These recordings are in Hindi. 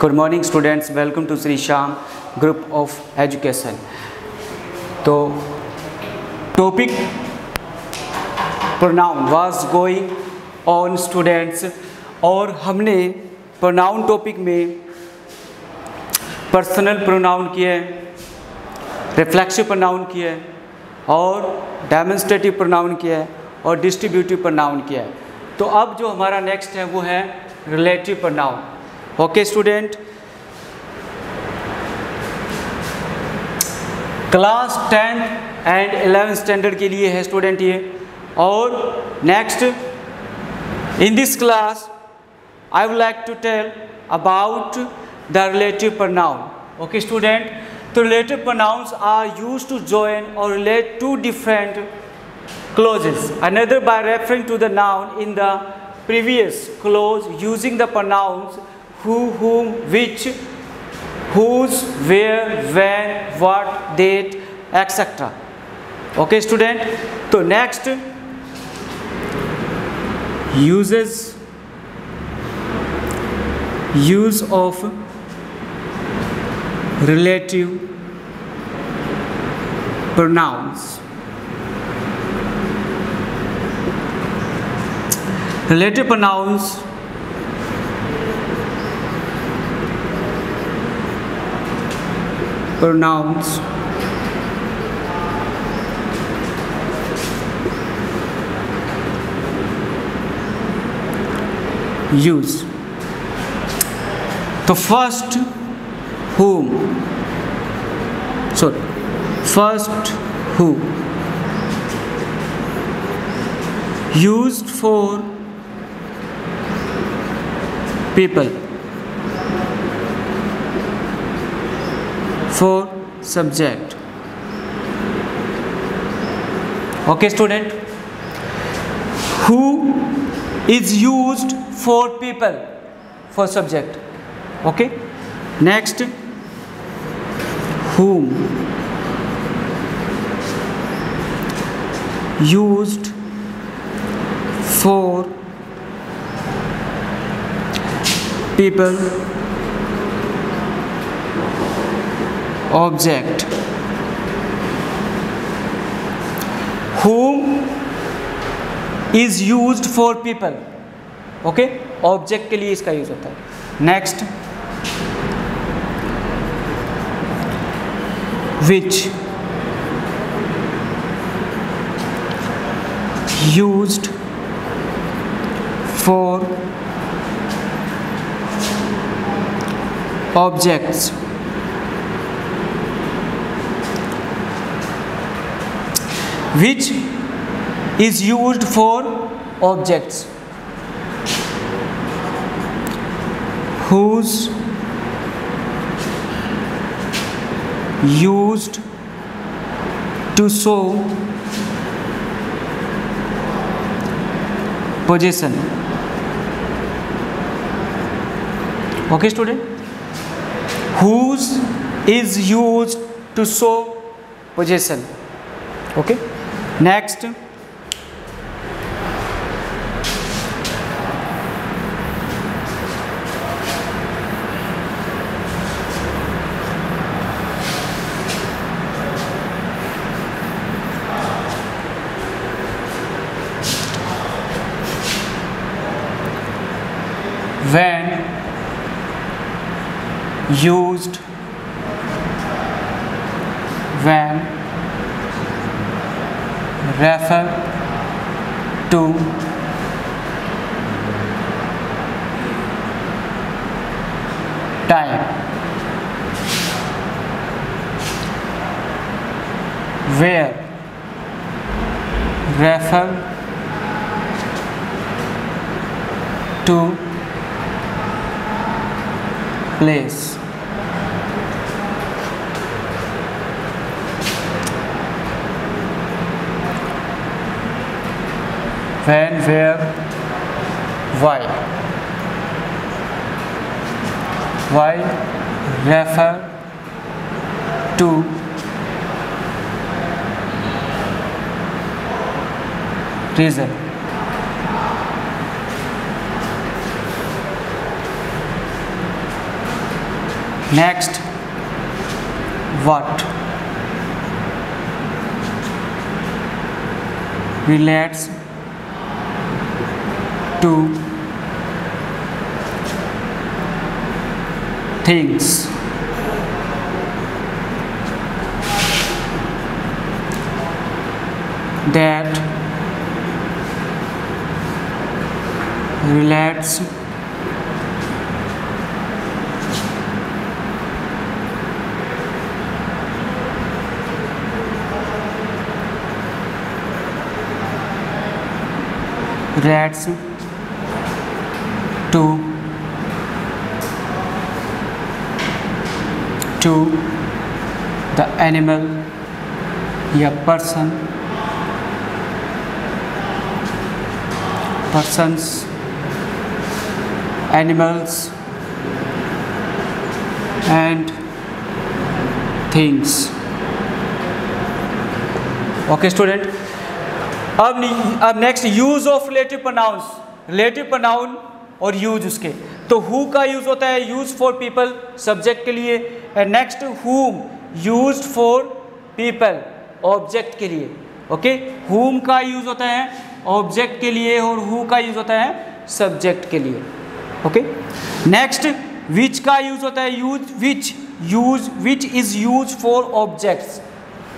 Good morning students welcome to Shri Shyam group of education तो topic pronoun was going on students और हमने प्रोनाउन टॉपिक में पर्सनल प्रोनाउन किए रिफ्लेक्सिव प्रोनाउन किए, और डेमोन्स्ट्रेटिव प्रोनाउन किया है और डिस्ट्रीब्यूटिव प्रोनाउन किया है तो अब जो हमारा नेक्स्ट है, वो है relative pronoun okay student class tenth and eleventh standard के लिए है स्टूडेंट ये। और next in this class I would like to tell about the relative pronoun okay student तो relative pronouns are used to join और relate to different clauses. Another by referring to the noun in the previous clause using the pronouns who, whom, which, whose, where, when, what, date, etc. Okay, student. So next, uses use of relative pronouns. Relative pronouns pronouns. Use. The first whom? Sorry. First who? Used for people for subject. Okay student. Who is used for people? For subject. Okay. Next. Whom used for people object whom is used for people okay object के लिए इसका यूज़ होता है next which used for objects which is used for objects whose used to show position okay student whose is used to show possession okay next. When used when refer to time where refer to place when where why? Why refer to reason? Next what? Relates to things. That relates rats to to the animal या person persons animals and things okay student अब अब next use of relative pronouns relative pronoun और यूज़ उसके। तो हु का यूज़ होता है? यूज़ फॉर पीपल सब्जेक्ट के लिए। And next whom use for people object के लिए। ओके हुम का यूज़ होता है? ऑब्जेक्ट के लिए और हु का यूज़ होता है? सब्जेक्ट के लिए। ओके नेक्स्ट विच का यूज़ होता है? Use which use which is use for objects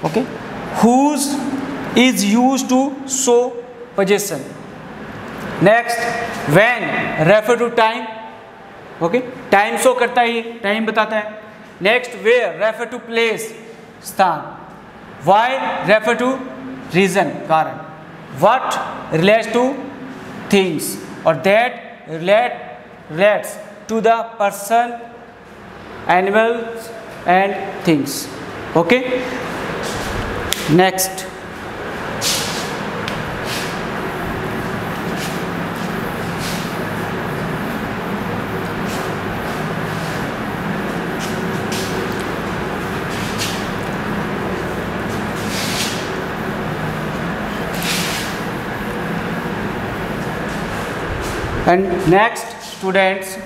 okay whose is used to show possession next when refer to time okay time show करता ही टाइम बताता है. Next where refer to place स्थान. वाई रेफर टू रीजन कारण. वट रिलेट्स टू थिंग्स और that relate relates to the person animals and things okay next and next students.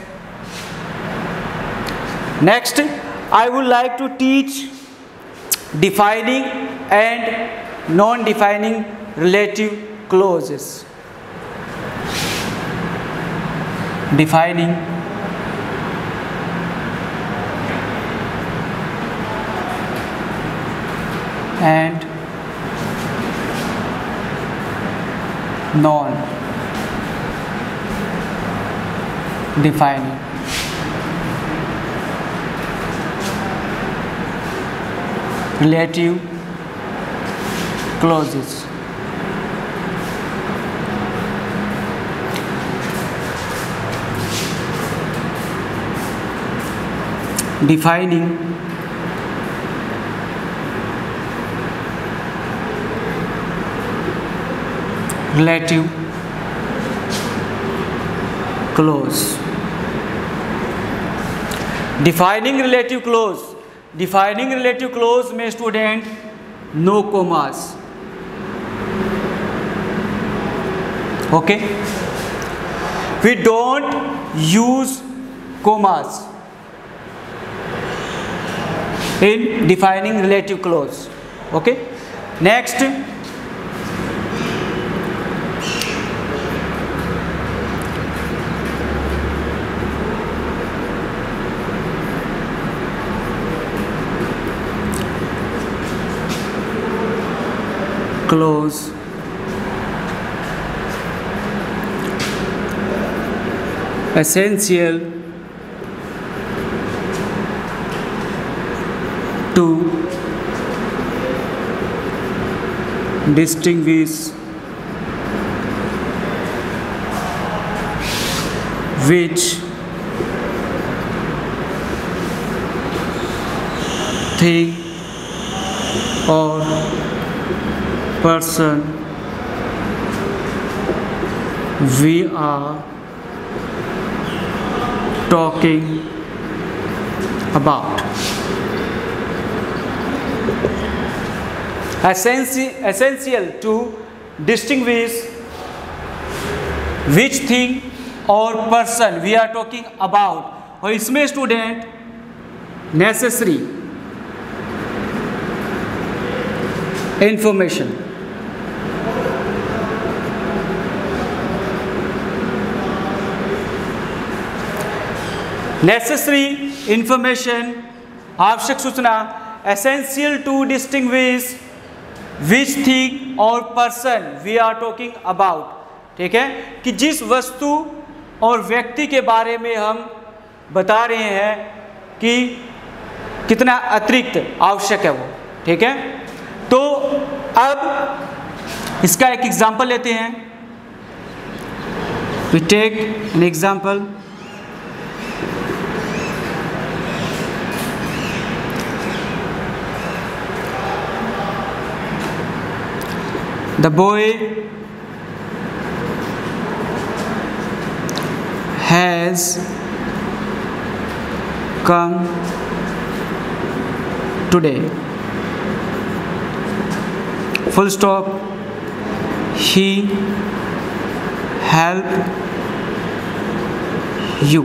Next I would like to teach defining and non-defining relative clauses. Defining. And non Defining. Relative clauses. Defining relative clause. Defining relative clause defining relative clause में student no commas okay we don't use commas in defining relative clause okay next close essential to distinguish which thing or person we are talking about. Essential to distinguish which thing or person we are talking about और इसमें student necessary information Necessary information, आवश्यक सूचना essential to distinguish which thing और person we are talking about ठीक है? कि जिस वस्तु और व्यक्ति के बारे में हम बता रहे हैं कि कितना अतिरिक्त आवश्यक है वो। ठीक है? तो अब इसका एक एग्ज़ाम्पल लेते हैं। We take an example the boy has come today. Full stop. He helped you.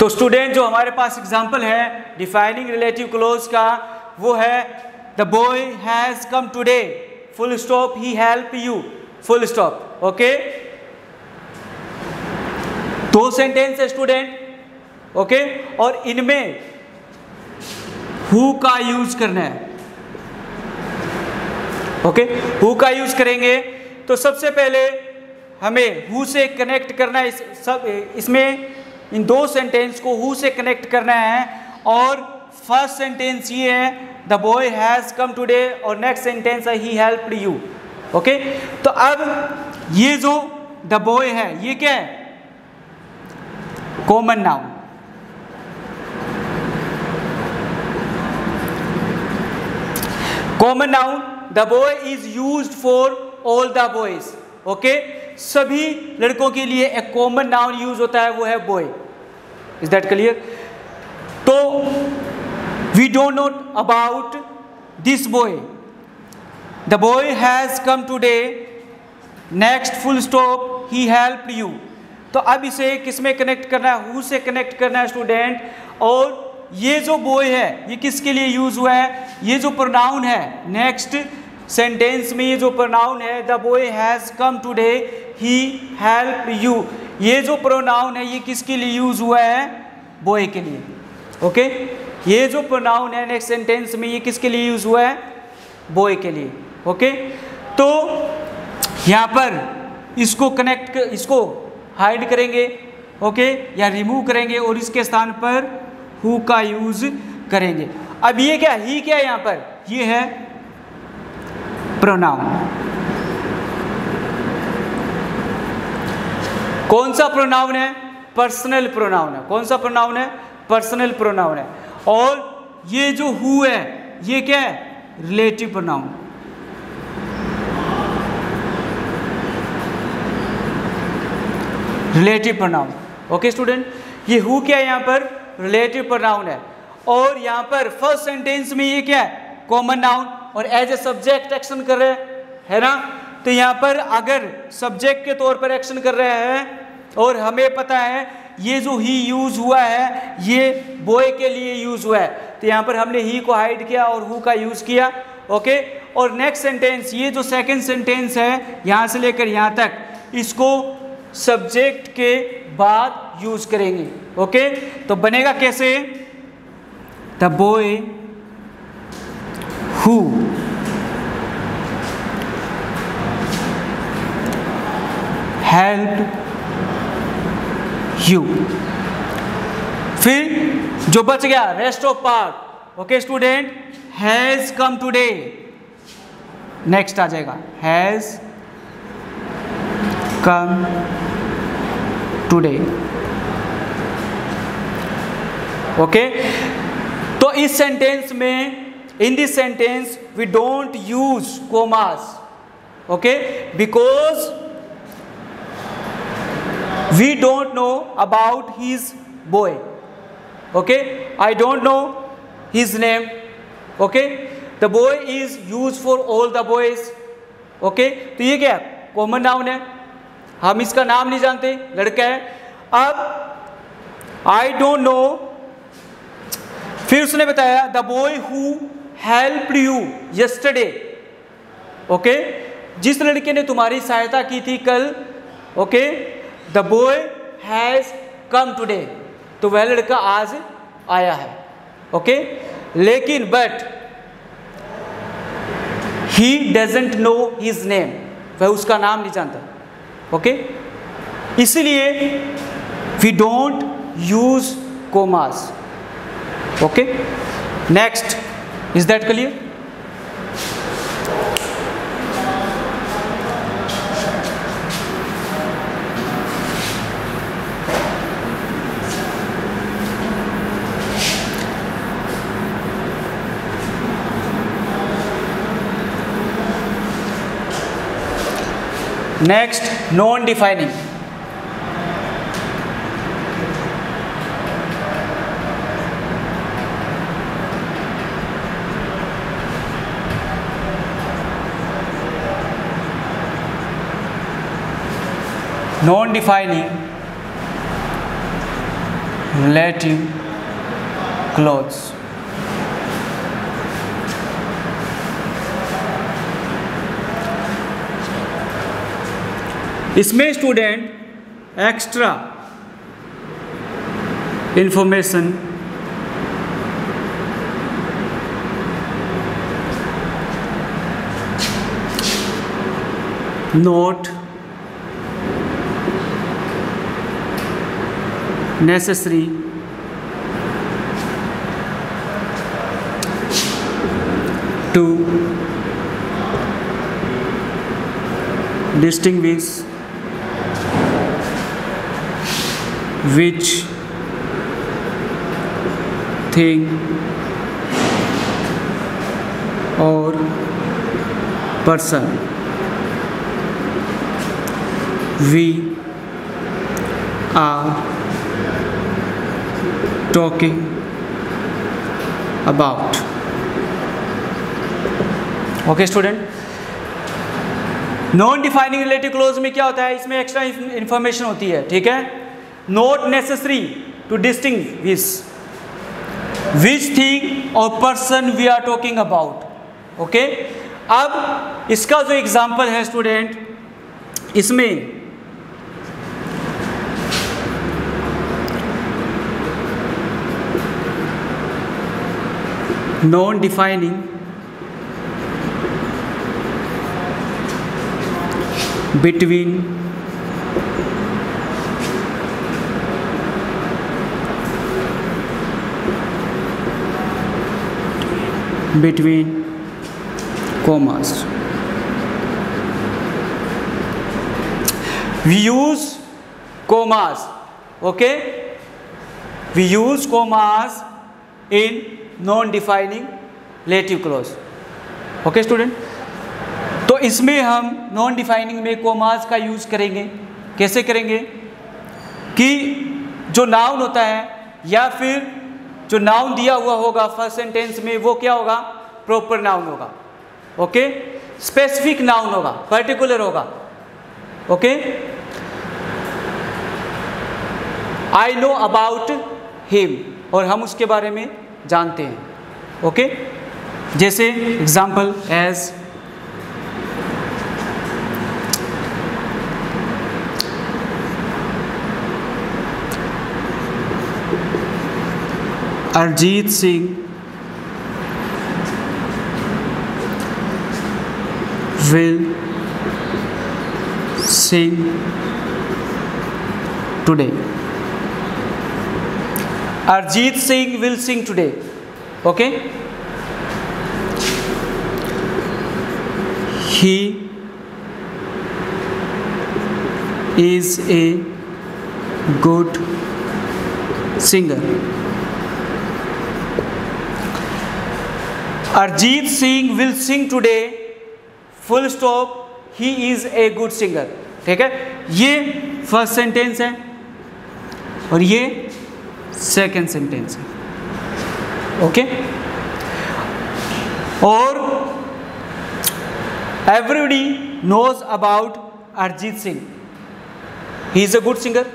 तो स्टूडेंट जो हमारे पास एग्ज़ाम्पल है डिफाइनिंग रिलेटिव क्लोज का, वो है the boy has come today full stop he help you full stop okay दो सेंटेंस है स्टूडेंट ओके और इनमें हु का यूज़ करना है ओके हु का यूज़ करेंगे तो सबसे पहले हमें हु से कनेक्ट करना है, इस, सब, इसमें इन दो सेंटेंस को हु से कनेक्ट करना है, और फ़र्स्ट सेंटेंस ये है the boy has come today और नेक्स्ट सेंटेंस है ही हेल्प यू ओके तो अब ये जो द बॉय है, ये क्या है? Common noun common noun the boy is use for all the boys okay सभी लड़कों के लिए एक कॉमन नाउन यूज़ होता है, वो है बॉय इज़ दैट क्लियर तो We don't know about this boy. The boy has come today. Next full stop, he helped you. तो अब इसे किसमें कनेक्ट करना है हु से कनेक्ट करना है स्टूडेंट और ये जो बॉय है ये किसके लिए यूज़ हुआ है ये जो प्रोनाउन है नेक्स्ट सेंटेंस में ये जो प्रोनाउन है the boy has come today he help you ये जो प्रोनाउन है ये किसके लिए यूज़ हुआ है बॉय के लिए ओके okay? ये जो प्रोनाउन है नेक्स्ट सेंटेंस में ये किसके लिए यूज़ हुआ है? बॉय के लिए ओके तो यहाँ पर इसको कनेक्ट इसको हाइड करेंगे ओके या रिमूव करेंगे और इसके स्थान पर हु का यूज़ करेंगे। अब ये क्या ही क्या यहाँ पर? ये है प्रोनाउन कौन सा प्रोनाउन है? पर्सनल प्रोनाउन है। कौन सा प्रोनाउन है? पर्सनल प्रोनाउन है। और ये जो हु है, ये क्या है? Relative pronoun relative pronoun okay student ये हु क्या है यहाँ पर? रिलेटिव प्रोनाउन है. और यहाँ पर फ़र्स्ट सेंटेंस में ये क्या है? कॉमन नाउन और एज ए सब्जेक्ट एक्शन कर रहे हैं, है ना? तो यहाँ पर अगर सब्जेक्ट के तौर पर एक्शन कर रहे हैं, और हमें पता है ये जो ही यूज़ हुआ है, ये बॉय के लिए यूज़ हुआ है। तो यहाँ पर हमने ही को हाइड किया और हु का यूज़ किया ओके और नेक्स्ट सेंटेंस ये जो सेकंड सेंटेंस है, यहाँ से लेकर यहाँ तक, इसको सब्जेक्ट के बाद यूज़ करेंगे ओके तो बनेगा कैसे? The boy who help you फिर जो बच गया rest of part okay student has come today next आ जाएगा. हैज़ कम टूडे ओके तो इस सेंटेंस में in this sentence we don't use commas okay because we don't know about his boy. Okay? I don't know his name. Okay? The boy is used for all the boys. Okay? तो ये क्या कॉमन नाउन है. हम इसका नाम नहीं जानते. लड़का है. अब आई डोंट नो फिर उसने बताया the boy who help you yesterday okay जिस लड़के ने तुम्हारी सहायता की थी कल okay the boy has come today तो वह लड़का आज आया है। ओके लेकिन but he doesn't know his name वह उसका नाम नहीं जानता। ओके इसलिए we don't use commas okay next is that clear Next, non-defining. Non-defining relative clause. इसमें student extra information not necessary to distinguish which thing or person we are talking about okay student non defining relative clause में क्या होता है इसमें एक्स्ट्रा इंफॉर्मेशन होती है ठीक है necessary to distinguish which thing और person we are talking about okay अब इसका जो एग्ज़ाम्पल है स्टूडेंट इसमें non defining between between commas we use commas okay we use commas in non defining relative clause okay student तो इसमें हम नॉन डिफाइनिंग में कोमास का यूज़ करेंगे कैसे करेंगे कि जो नाउन होता है या फिर जो नाउन दिया हुआ होगा फ़र्स्ट सेंटेंस में, वो क्या होगा? प्रॉपर नाउन होगा। ओके स्पेसिफिक नाउन होगा पर्टिकुलर होगा। Okay I know about him और हम उसके बारे में जानते हैं। Okay okay? जैसे example as Arjit Singh, will sing today. Arjit Singh will sing today. Okay? He is a good singer. Arijit Singh will sing today full stop he is a good singer ठीक है? ये फ़र्स्ट सेंटेंस है और ये सेकेंड सेंटेंस है। ओके और everybody knows about Arijit Singh he is a good singer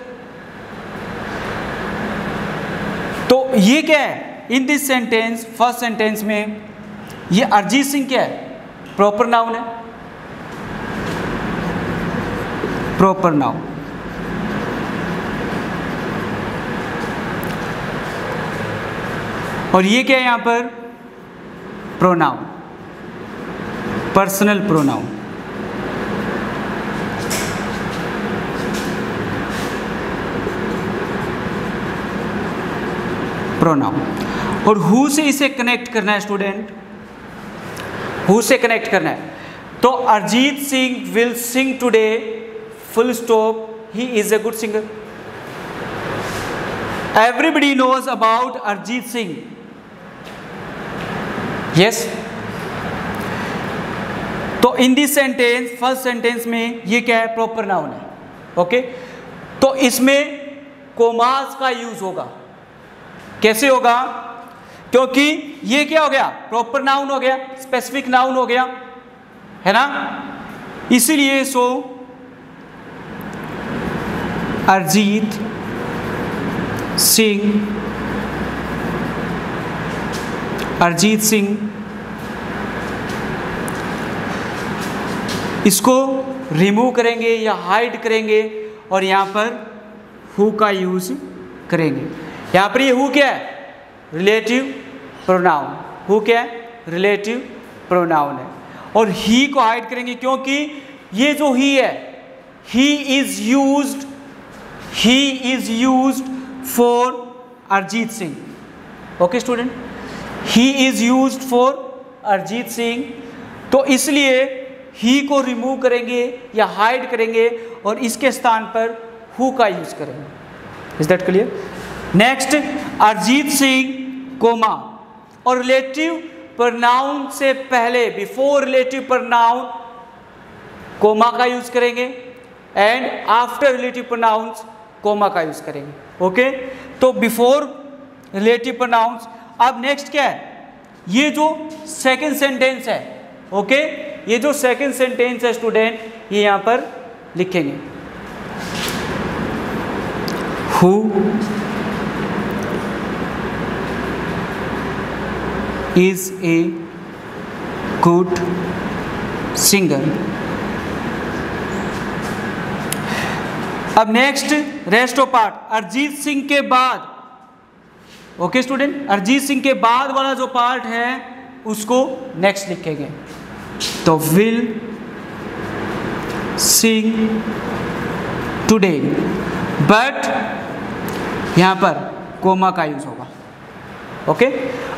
तो ये क्या है? In this sentence first sentence में ये अरिजीत सिंह क्या है? प्रॉपर नाउन है? प्रॉपर नाउन और ये क्या है यहाँ पर? प्रोनाउन पर्सनल प्रोनाउन प्रोनाउन और हु से इसे कनेक्ट करना है स्टूडेंट हु से कनेक्ट करना है? तो Arijit Singh, will sing today full stop he is a good singer everybody knows about Arijit Singh. Yes तो in this sentence first sentence में ये क्या है? प्रॉपर नाउन है. ओके तो इसमें कोमास का यूज़ होगा. कैसे होगा? क्योंकि ये क्या हो गया? प्रॉपर नाउन हो गया स्पेसिफिक नाउन हो गया, है ना? इसीलिए सो अरजीत सिंह अरजीत सिंह, इसको रिमूव करेंगे या हाइड करेंगे और यहाँ पर हु का यूज़ करेंगे। यहाँ पर ये हु क्या है? Relative pronoun. हु क्या है? रिलेटिव प्रोनाउन है। और ही को हाइड करेंगे क्योंकि ये जो ही है he is use he is use for Arijit Singh okay student he is use for Arijit Singh तो इसलिए ही को रिमूव करेंगे या हाइड करेंगे और इसके स्थान पर हु का यूज़ करेंगे। Is that clear next Arijit Singh comma और रिलेटिव प्रनाउन से पहले बिफोर रिलेटिव प्रनाउन कोमा का यूज़ करेंगे. And after relative pronouns comma का यूज़ करेंगे. ओके तो बिफोर रिलेटिव प्रनाउंस अब नेक्स्ट क्या है? ये जो सेकंड सेंटेंस है ओके ये जो सेकंड सेंटेंस है स्टूडेंट ये यहाँ पर लिखेंगे. Who is a good singer. अब next rest of part Arijit Singh के बाद। ओके स्टूडेंट अरिजीत सिंह के बाद वाला जो पार्ट है, उसको नेक्स्ट लिखेंगे। तो विल सिंग टुडे बट यहाँ पर कोमा का यूज़ होगा। ओके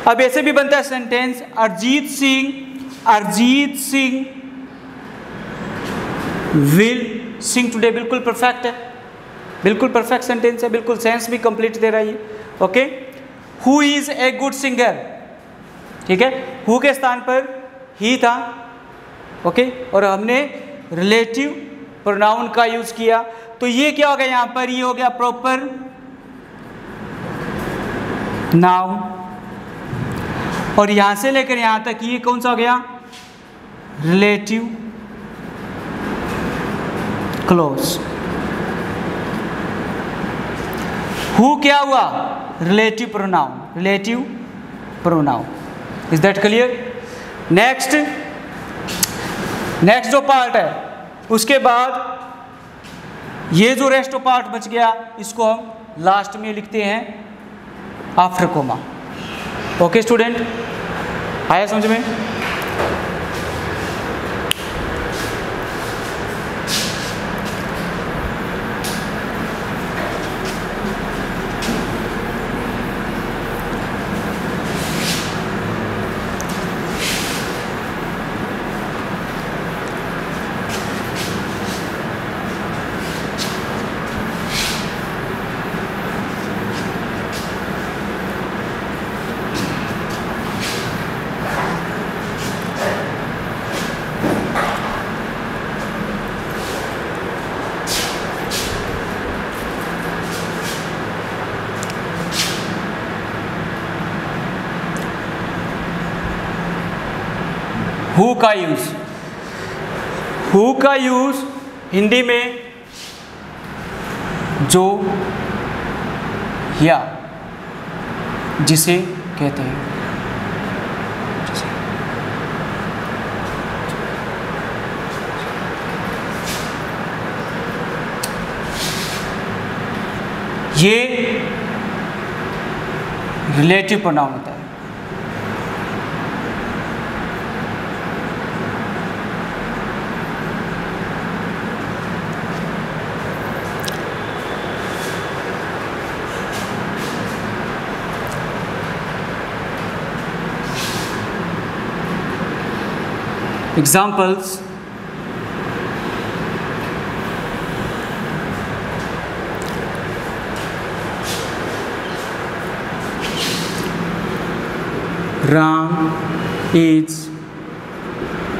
अब ऐसे भी बनता है sentence Arijit Singh Arijit Singh will sing today बिल्कुल परफेक्ट है। बिल्कुल परफेक्ट सेंटेंस है। बिल्कुल सेंस भी कंप्लीट दे रहा है। Okay who is a good singer ठीक है? हु के स्थान पर? ही था। ओके और हमने रिलेटिव प्रोनाउन का यूज़ किया। तो ये क्या हो गया यहाँ पर? ये हो गया प्रॉपर नाउन और यहाँ से लेकर यहाँ तक ये कौन सा हो गया? रिलेटिव क्लोज हु क्या हुआ? Relative pronoun relative pronoun is that clear next next जो पार्ट है, उसके बाद ये जो रेस्ट ऑफ़ पार्ट बच गया, इसको हम लास्ट में लिखते हैं आफ्टर कोमा ओके स्टूडेंट आया समझ में? का यूज़ हु का यूज़ हिंदी में जो, या, जिसे कहते हैं? ये रिलेटिव प्रोनाउन होता है। Examples Ram is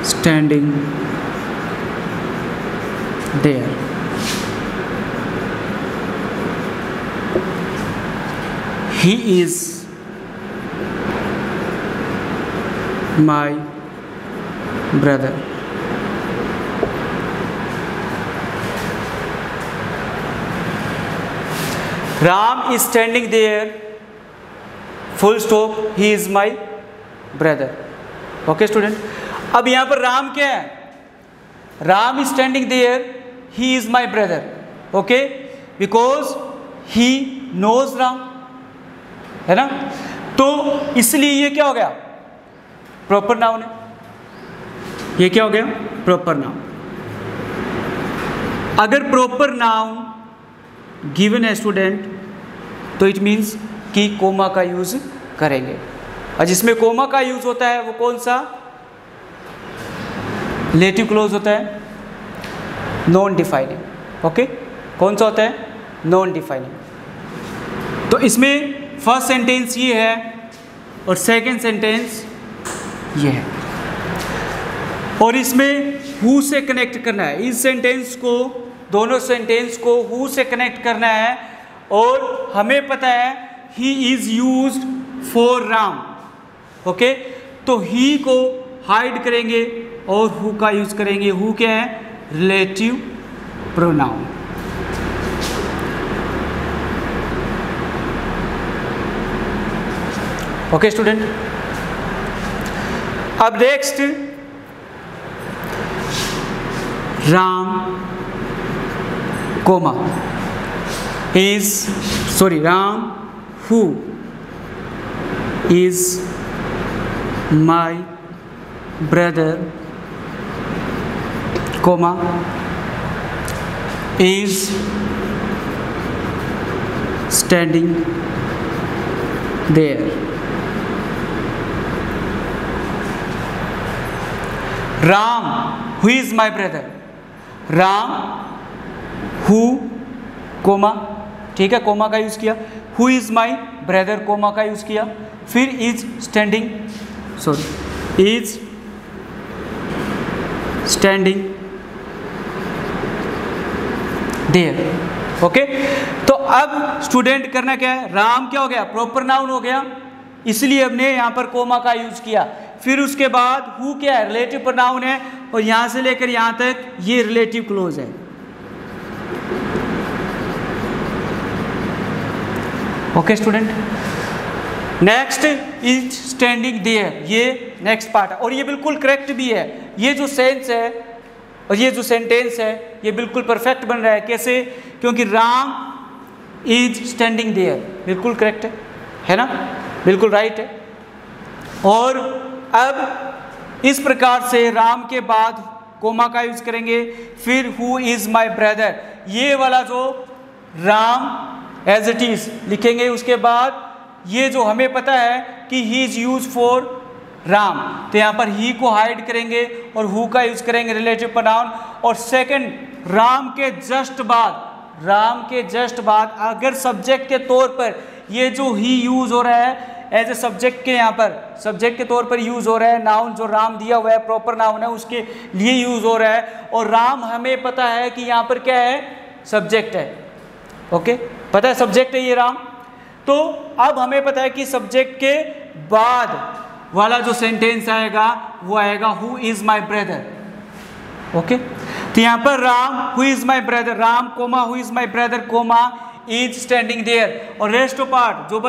standing there. He is my brother. Ram is standing there. Full stop. He is my brother. Okay, student. अब यहाँ पर राम क्या है Ram is standing there he is my brother okay because he knows Ram है ना तो इसलिए ये क्या हो गया प्रॉपर नाउन है ये क्या हो गया? प्रॉपर नाउन अगर प्रॉपर नाउन गिवन है स्टूडेंट तो इट मीन्स कि कोमा का यूज़ करेंगे। और जिसमें कोमा का यूज़ होता है, वो कौन सा? लेटिव क्लोज होता है। नॉन डिफाइनिंग ओके कौन सा होता है? नॉन डिफाइनिंग तो इसमें फ़र्स्ट सेंटेंस ये है और सेकंड सेंटेंस ये है। और इसमें हु से कनेक्ट करना है? इस सेंटेंस को, दोनों सेंटेंस को हु से कनेक्ट करना है और हमें पता है he is use for Ram okay तो ही को हाइड करेंगे और हु का यूज़ करेंगे? हु क्या है? रिलेटिव प्रोनाउन ओके स्टूडेंट अब next Ram, comma, is, sorry, Ram who is my brother, comma, is standing there. Ram, who is my brother? Ram, who, comma ठीक है कोमा का यूज़ किया। Who is my brother comma का यूज़ किया। फिर is standing sorry is standing there okay? तो अब स्टूडेंट करना क्या है? राम क्या हो गया? प्रॉपर नाउन हो गया। इसलिए हमने यहाँ पर कोमा का यूज़ किया। फिर उसके बाद हु क्या है? रिलेटिव प्रोनाउन है। और यहाँ से लेकर यहाँ तक ये रिलेटिव क्लोज है। Okay student next is standing there ये नेक्स्ट पार्ट है। और ये बिल्कुल करेक्ट भी है। ये जो सेंस है और ये जो सेंटेंस है, ये बिल्कुल परफेक्ट बन रहा है। कैसे? क्योंकि राम इज़ स्टैंडिंग देयर बिल्कुल करेक्ट है। है ना? बिल्कुल राइट है। और अब इस प्रकार से राम के बाद कोमा का यूज़ करेंगे। फिर हु इज़ माई ब्रदर ये वाला जो राम एज इट इज़ लिखेंगे उसके बाद। ये जो हमें पता है कि he is use for Ram. तो यहाँ पर ही को हाइड करेंगे और हु का यूज़ करेंगे रिलेटिव प्रोनाउन और सेकंड राम के जस्ट बाद, राम के जस्ट बाद अगर सब्जेक्ट के तौर पर ये जो ही यूज़ हो रहा है एज ए सब्जेक्ट के यहाँ पर सब्जेक्ट के तौर पर यूज़ हो रहा है नाउन जो राम दिया हुआ है प्रॉपर नाउन है, उसके लिए यूज़ हो रहा है। और राम हमें पता है कि यहाँ पर क्या है? सब्जेक्ट है। ओके पता है सब्जेक्ट है ये राम? तो अब हमें पता है कि सब्जेक्ट के बाद वाला जो सेंटेंस आएगा, वो आएगा who is my brother okay तो यहाँ पर Ram who is my brother Ram comma who is my brother comma is standing there और रेस्ट ऑफ़ पार्ट जो